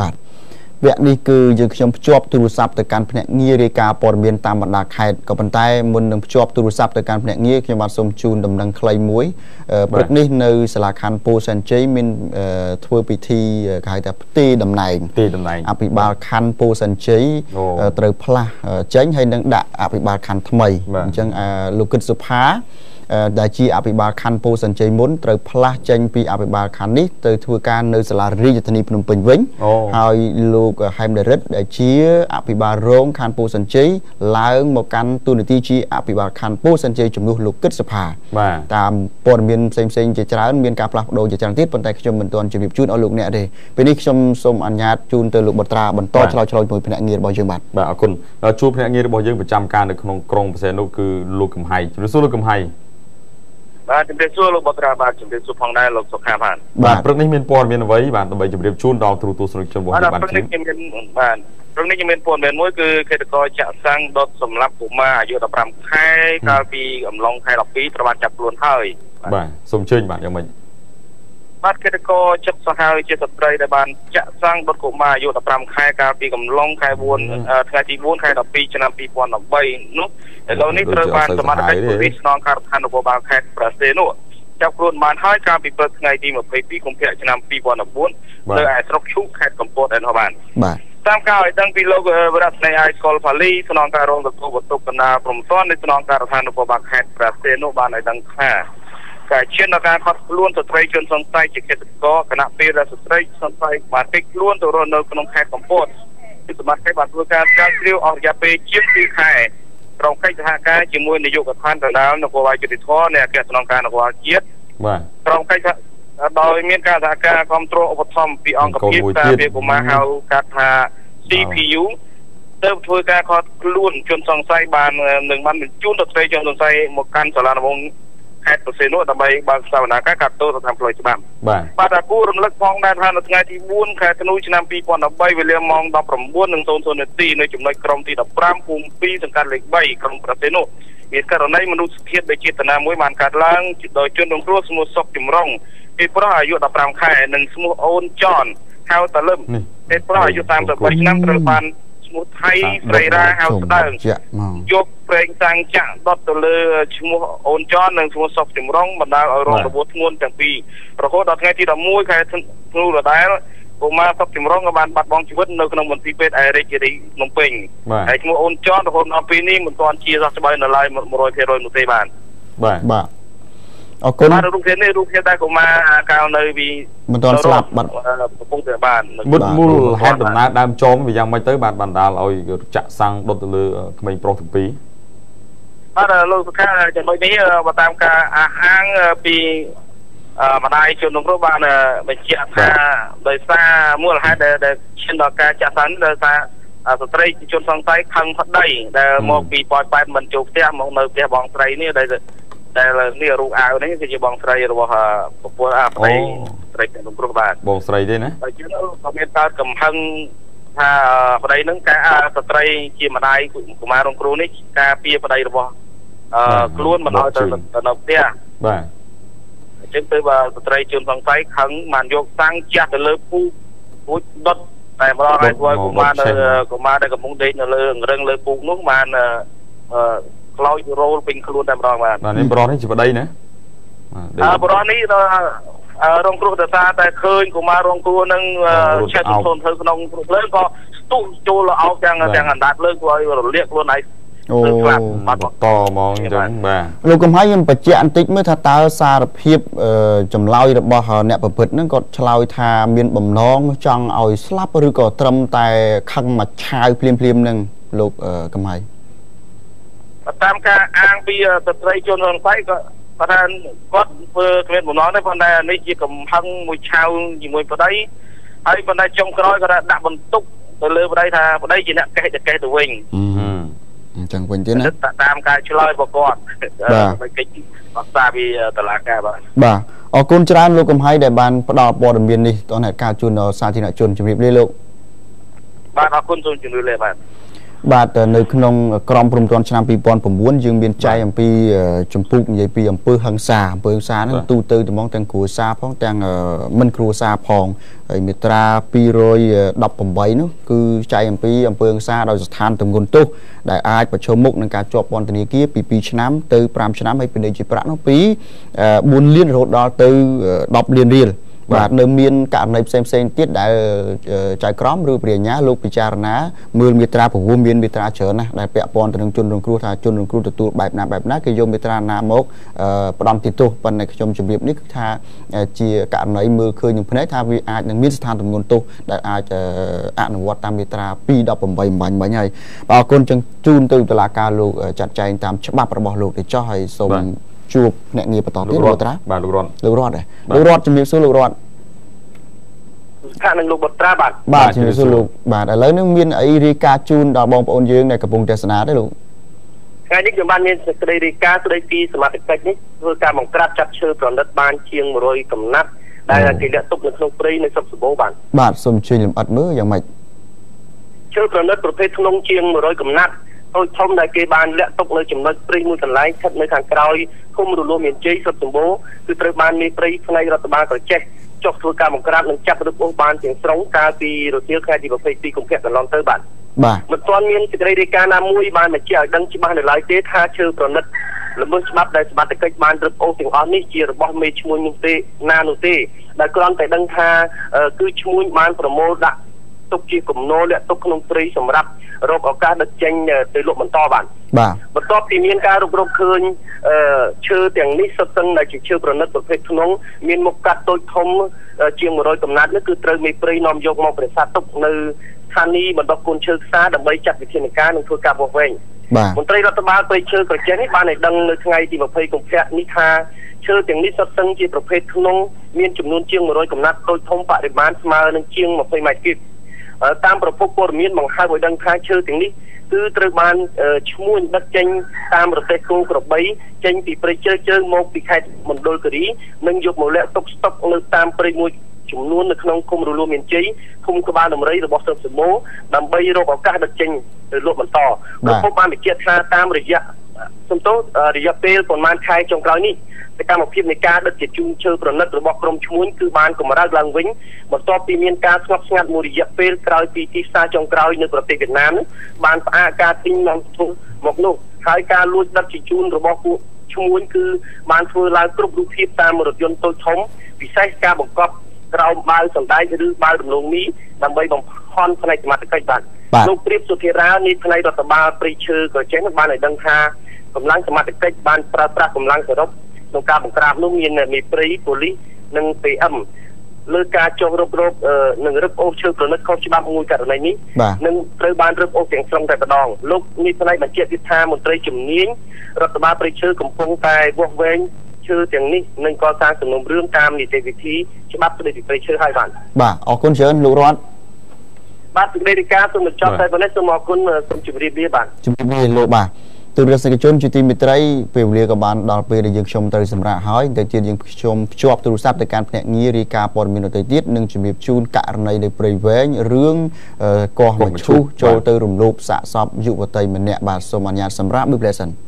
បាទវគ្គនេះគឺយើងខ្ញុំភ្ជាប់ទូរស័ព្ទទៅកាន់ភ្នាក់ងាររាយការណ៍ព័ត៌មានតាមបណ្ដាខេត្តក៏ប៉ុន្តែមុននឹងភ្ជាប់ទូរស័ព្ទទៅកាន់ភ្នាក់ងារខ្ញុំបាទសូមជូនដំណឹងខ្លីមួយព្រឹកនេះនៅសាលាខណ្ឌពោធិ៍សែនជ័យមានធ្វើពិធីគេហៅថាផ្ទេរតំណែងផ្ទេរតំណែងអភិបាលខណ្ឌពោធិ៍សែនជ័យត្រូវផ្លាស់ចេញហើយនឹងដាក់អភិបាលខណ្ឌថ្មីអញ្ចឹងលោកគិតសុផា ដែលជាអភិបាលខណ្ឌពោធិ៍សែនជ័យមុនត្រូវផ្លាស់ចេញពីអភិបាលខណ្ឌនេះទៅធ្វើការនៅសាលារាជធានីភ្នំពេញវិញហើយលោកហែមដរិទ្ធដែលជាអភិបាលរងខណ្ឌពោធិ៍សែនជ័យឡើងមកកាន់តួនាទីជាអភិបាលខណ្ឌពោធិ៍សែនជ័យជំនួសលោកគិតសភាតាមព័ត៌មានផ្សេងផ្សេងជាច្រើនមានការផ្លាស់ប្ដូរជាច្រើនទៀតប៉ុន្តែខ្ញុំមិនទាន់ជម្រាបជូនឲ្យលោកអ្នកទេពេលនេះខ្ញុំសូមអនុញ្ញាតជូនទៅលោកបត្រាបន្តឆ្លើយឆ្លងជាមួយភ្នាក់ងាររបស់យើងបាទបាទអរគុណជួបភ្នាក់ងាររបស់យើងប្រចាំការនៅក្នុងក្រុងបរសេនុគឺលោកកំហៃជំរាបសួរលោកកំហៃ បាទជំរាបសួរលោកបត្រាបាទជំរាបសួរផងដែរលោកសុខាបាទបាទព្រឹកនេះមានព័ត៌មានអ្វីបាទដើម្បីជម្រាបជូនដល់គ្រូទស្សនិកជនរបស់យើងបាទព្រឹកនេះខ្ញុំមានបាទព្រឹកនេះខ្ញុំមានព័ត៌មានមួយគឺគិតកោចាក់សាំងដុតសម្រាប់កុមារអាយុ15ខែកាលពីអំឡុងខែ12ត្រូវបានចាប់ខ្លួនហើយបាទសូមអញ្ជើញបាទយ៉ាងម៉េច បាទគិតកោចិត្តសាហាវជាស្ត្រីដែលបានចាក់សាំងដុតកុមារអាយុ15ខែកាលពីកំឡុងខែ4ថ្ងៃទី4ខែ12ឆ្នាំ2013នោះឥឡូវនេះត្រូវបានសមត្ថកិច្ចប៉ូលីសស្នងការដ្ឋាននគរបាលខេត្តប្រសេនុចាប់ខ្លួនបានហើយកាលពីព្រឹកថ្ងៃទី22កុម្ភៈឆ្នាំ2014នៅឯស្រុកឈូកខេត្តកំពតឯនោះបានបាទតាមការឲ្យដឹងពីលោកវរៈស្នេហ៍អាយស្កុលផាលីស្នងការរងទទួលបន្ទុកកណ្ដាលព្រំសននៃស្នងការដ្ឋាននគរបាលខេត្តប្រសេនុបានឲ្យដឹងថា ការឈានដល់ការខត់ខ្លួនស្ត្រីជនសង្ស័យជាកិច្ចករគណៈពេលដែលស្ត្រីសង្ស័យបានពេកខ្លួនទៅរស់នៅក្នុងខេត្តកំពតគឺសមត្ថកិច្ចបានធ្វើការស្រាវជ្រាវអស់រយៈពេលជាង2ខែក្រុមកិច្ចសហការជាមួយនាយកដ្ឋានដដាលនគរបាលយុតិធម៌នៃអគ្គស្នងការនគរបាលជាតិបាទក្រុមកិច្ចដោយមានការសហការគ្រប់គ្រងឧបត្ថម្ភពីអង្គភាពការពារកុមារហៅកាត់ថា CPU ទៅធ្វើការខត់ខ្លួនជនសង្ស័យបាននឹងបានបញ្ជូនទៅស្រីជនសង្ស័យមកកាន់សាលាដំបង ខេត្តប្រសេនុដើម្បីបើកសវនាការកាត់ទោសទៅតាមផ្លូវច្បាប់បាទបាទអាគូរំលឹកផងដែរថានៅថ្ងៃទី4ខែធ្នូឆ្នាំ2013វេលាម៉ោង19:00នាទីនៅចំណុចក្រុមទី15ភូមិ2សង្កាត់លេខ3ក្រុងប្រសេនុមានករណីមនុស្សធាតុដោយចេតនាមួយបានកើតឡើងដោយជនរងគ្រោះឈ្មោះសុកចម្រុងពេលប្រុសអាយុ15ខែនិងឈ្មោះអូនចនហៅតលឹមពេលប្រុសអាយុ33ឆ្នាំត្រូវបាន ឈ្មោះថៃស្រីរាហៅស្ដើងយកប្រេងតាំងចាក់ដុតទៅលើឈ្មោះអូនចននិងឈ្មោះសុកចម្រុងបណ្ដាលឲ្យរងរបួសធ្ងន់ទាំងពីររហូតដល់ថ្ងៃទី11ខែធ្នូដដែលកុមារសុកចម្រុងក៏បានបាត់បង់ជីវិតនៅក្នុងមន្ទីរពេទ្យឯរាជធានីភ្នំពេញហើយឈ្មោះអូនចនរហូតដល់ពេលនេះមិនទាន់ជាសះស្បើយនៅឡើយ100%នោះទេបាទបាទបាទ អរគុណបាទរូបភាពនេះរូបភាពដែលកុមារកាលនៅពីមិនទាន់ស្លាប់បាត់កំពុងតែបានមុតមូលហេតុដំណើរដើមចមវាយ៉ាងម៉េចទៅបានបណ្ដាលឲ្យចាក់សាំងដុតទៅលើក្មេងប្រុសទាំងពីរបាទលោកសុខាចំណុចនេះបើតាមការអះអាងពីម្ដាយជនរងគ្រោះបានបញ្ជាក់ថាដោយសារមូលហេតុដែលឈានដល់ការចាក់សាំងដោយសារស្ត្រីជនសង្ស័យខឹងប្តីដែលមកពីប៉ោយប៉ែតមិនចូលផ្ទះមកនៅផ្ទះបងស្រីនេះដែល ដែលនេះរូបអាវនេះគឺជាបងស្រីរបស់ពពុះអាប្តីស្រីក្នុងគ្រោះបាទបងស្រីទេណាហើយជាក៏មានកើតកំហឹងថាប្តីនឹងការស្ត្រីជាម្ដាយកុមាររងគ្រោះនេះការពារប្តីរបស់អឺខ្លួនមិនឲ្យទៅនៅផ្ទះបាទអញ្ចឹងទៅបើស្ត្រីជនសង្ស័យខឹងបានយកសាំងជះទៅលើពូពូដុតតែម្ដងហើយកុមារនៅកុមារដែលកំពុងដេកនៅលើរឹងលើពូកនោះបានអឺ ខ្លោចរោលពេញខ្លួនតែម្ដងបាទបាទនេះបរោះនេះជាប្តីណាអើបរោះនេះរងគ្រោះដោយសារតែឃើញកុមាររងគ្រោះនឹងឆេះធនធ្វើក្នុងព្រោះភ្លើងក៏ស្ទុះចូលអោបទាំងទាំងអណ្ដាតលើគួរឲ្យរលាកខ្លួនឯងអូបាត់តហ្មងអញ្ចឹងបាទលោកកំហៃខ្ញុំបញ្ជាក់បន្តិចមើលថាតើសារភាពចម្លើយរបស់អ្នកប្រព្រឹត្តហ្នឹងគាត់ឆ្លើយថាមានបំណងចង់ឲ្យស្លាប់ឬក៏ត្រឹមតែខឹងមកឆាវភ្លាមភ្លាមហ្នឹងលោកកំហៃ តាមការអាងពីស្ត្រីជនសង្ស័យក៏គាត់ថាគាត់ធ្វើគ្មានបំណងទេប៉ុន្តែនេះជាកំហឹងមួយឆាវជាមួយប្តីហើយប៉ុន្តែចុងក្រោយគាត់ដាក់បន្ទុកទៅលើប្តីថាប្តីជាអ្នកកេះតកេះទៅវិញអញ្ចឹងវិញទេណាតាមការឆ្លើយរបស់គាត់បាទកិច្ចបក្សាពីតឡាការបាទបាទអរគុណច្រើនលោកកំហៃដែលបានផ្ដល់ព័ត៌មាននេះតោះអ្នកការជូនដល់សាធារណជនជំរាបលាលោកបាទអរគុណសូមជំរាបលាបាទ បាទនៅក្នុងក្រមព្រំទាន់ឆ្នាំ2009យើងមានចែកអំពីចម្ពោះនិយាយពីអំពើហឹង្សាអំពើហឹង្សាហ្នឹងទូទៅត្មងទាំងគ្រួសារផងទាំងមិនគ្រួសារផងហើយមាត្រា218នោះគឺចែកអំពីអំពើហិង្សាដោយស្ថានទម្ងន់ទោសដែលអាចប្រឈមមុខនឹងការជាប់ពន្ធនាគារពី2ឆ្នាំទៅ5ឆ្នាំហើយពិន័យជាប្រាក់នោះពី4លានរហូតដល់ទៅ10លានរៀល បាទនៅមានករណីផ្សេងផ្សេងទៀតដែលចៅក្រមឬព្រះញ្ញាលោកពិចារណាមើលមេត្រា9មានមេត្រាច្រើនណាស់ដែលពាក់ព័ន្ធទៅនឹងជនរងគ្រោះថាជនរងគ្រោះទទួលបែបណាបែបណាគេយកមេត្រាណាមកផ្ដំទីទោសប៉ុន្តែខ្ញុំជម្រាបនេះគឺថាជាករណីមើលឃើញនឹងភ្នែកថាវាអាចនឹងមានស្ថានទម្ងន់ទោសដែលអាចអនុវត្តតាមមេត្រា218បាញ់បាញ់ហើយបាទអរគុណចឹងជូនទៅតុលាការលោកចាត់ចែងតាមច្បាប់របស់លោកទៅចោះហើយសូម ជួបភ្នាក់ងារបន្តទៀតលោកត្រាបាទលោករតលោករតលោករតជំរាបសួរលោករតថានឹងលោកបត្រាបាទបាទជំរាបសួរលោកបាទឥឡូវនេះមានអីរាយការណ៍ជូនដល់បងប្អូនយើងដែលកំពុងទស្សនាទេលោកថ្ងៃនេះខ្ញុំបានមានសេចក្តីរាយការណ៍ស្តីពីសមាជិកនេះធ្វើការបង្ក្រាបចាប់ឈើប្រណិតបានជាង100កំណាត់ដែលគេលាក់ទុកនៅក្នុងព្រៃនៅស្រុកសបោបានបាទសូមជួយលម្អិតមើលយ៉ាងម៉េចឈើប្រណិតប្រភេទក្នុងជាង100កំណាត់ តូចធំដែលគេបានលាក់ទុកនៅចំណុចព្រៃមួយកន្លែងស្ថិតនៅខាងក្រោយឃុំរលួមានជ័យស្រុកសម្បូរគឺត្រូវបានមានព្រៃផ្នែករដ្ឋបាលក្រចេះចុះធ្វើការបង្ក្រាបនិងចាប់រឹបអូសបានទាំងស្រុងកាលពីរសៀលខែទី22កុម្ភៈកន្លងទៅបាទបាទមិនទាន់មានសេចក្តីរាយការណ៍ណាមួយបានបញ្ជាក់ឲ្យដឹងច្បាស់នៅឡើយទេថាឈើប្រណិតល្មើសច្បាប់ដែលសមត្ថកិច្ចបានរឹបអូសទាំងអស់នេះជារបស់មេឈ្មោះនោះទេណានោះទេដែលគ្រាន់តែដឹងថាគឺឈ្មោះបានប្រមូលដាក់ ទុកជាគំនរលាក់ទុកក្នុងព្រៃសម្រាប់រកឱកាសដឹកចេញទៅលក់បន្តបានបាទបន្ទាប់ពីមានការរុករកឃើញឈើទាំងនេះសុទ្ធសឹងដែលជាឈើប្រណិតប្រភេទធ្នង់មានមុខកាត់តូចធំជាង100កំណាត់នេះគឺត្រូវមេព្រៃនាំយកមកប្រសាទទុកនៅស្ថានីយ៍បណ្ដុះកូនឈើខ្សាដើម្បីចាត់វិធានការនិងធ្វើការវាស់វែងមន្ត្រីរដ្ឋបាលព្រៃឈើក្រចេះនេះបានឲ្យដឹងនៅថ្ងៃទី20កុម្ភៈនេះថាឈើទាំងនេះសុទ្ធសឹងជាប្រភេទក្នុងមានចំនួនជាង100កំណាត់តូចធំបរិមាណស្មើនឹងជាង20ម៉ែត្រគីប តាមប្រភពព័ត៌មានបង្ហើបឲ្យដឹងថាឈើទាំងនេះគឺត្រូវបានឈ្មោះដឹកចេញតាមប្រទេសគោក្របីចេញពីព្រៃជ្រៅជ្រៅមកពីខេត្តមណ្ឌលគិរីនិងយកមកលាក់ទុកស្តុកនៅតាមព្រៃមួយចំនួននៅក្នុងឃុំរលួមានជ័យឃុំក្បាលដំរីរបស់ស្រុកសមូដើម្បីរកឱកាសដឹកចេញទៅលក់បន្តប្រពន្ធបានបញ្ជាក់ថាតាមរយៈសំទោសរយៈពេលប្រហែលខែចុងក្រោយនេះ សកម្មភាពនៃការដឹកជញ្ជូនឈើប្រណិតរបស់ក្រមឈ្មួញគឺបានកម្រើកឡើងវិញបន្ទាប់ពីមានការស្ងប់ស្ងាត់មួយរយៈពេលក្រោយពីទីផ្សារចុងក្រោយនៅប្រទេសវៀតណាមបានផ្អាកការទិញនាំធ្វើមកនោះហើយការលួចដឹកជញ្ជូនរបស់ពួកឈ្មួញគឺបានធ្វើឡើងគ្រប់រូបភាពតាមរថយន្តតូចធំពិសេសការបង្កប់ក្រោមបាវសំដែងឬបាវដំឡូងមីដើម្បីបំផន់ផ្នែកសមត្ថកិច្ចបាទលោកព្រៀបសុធារានៃផ្នែករដ្ឋបាលព្រៃឈើក៏ចេះបានឲ្យដឹងថាកម្លាំងសមត្ថកិច្ចបានប្រើប្រាស់កម្លាំងសរុប ក្នុងការបង្ក្រាបនោះមានមេព្រៃប៉ូលីសនិង PM លើការចុះរករោគនឹងរឹបអូសឈើប្រណិតខុសច្បាប់មួយករណីនេះនឹងត្រូវបានរឹបអូសទាំងស្រុងតែម្ដងលោកនេះផ្នែកបញ្ជាក់ទៀតថាមន្ត្រីជំនាញរដ្ឋបាលព្រៃឈើកំពុងតែវាស់វែងឈើទាំងនេះនឹងកសាងសំណុំរឿងតាមនីតិវិធីច្បាប់ស្តីពីព្រៃឈើហើយបាទបាទអរគុណច្រើនលោករតបាទសេចក្តីរាយការណ៍សូមបញ្ចប់តែប៉ុណ្ណេះសូមអរគុណសូមជម្រាបលាបាទជម្រាបលាលោកបាទ ទូរទស្សនិកជនជាទីមេត្រីពេលវេលាក៏បានដល់ពេលដែលយើងខ្ញុំត្រូវសម្រាប់ហើយតែទៀតយើងខ្ញុំភ្ជាប់ទូរស័ព្ទទៅកាន់ភ្នាក់ងាររាយការណ៍ព័ត៌មានដទៃទៀតនិងជំរាបជូនករណីនៃព្រៃវែងរឿងកោះមឈូសចូលទៅរំលោភសាកសពយុវតីម្នាក់បាទសូមអនុញ្ញាតសម្រាប់មើលផ្លែសិន